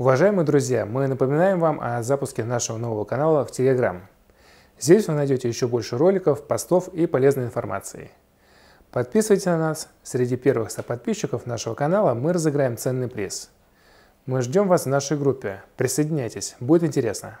Уважаемые друзья, мы напоминаем вам о запуске нашего нового канала в Telegram. Здесь вы найдете еще больше роликов, постов и полезной информации. Подписывайтесь на нас. Среди первых подписчиков нашего канала мы разыграем ценный приз. Мы ждем вас в нашей группе. Присоединяйтесь, будет интересно.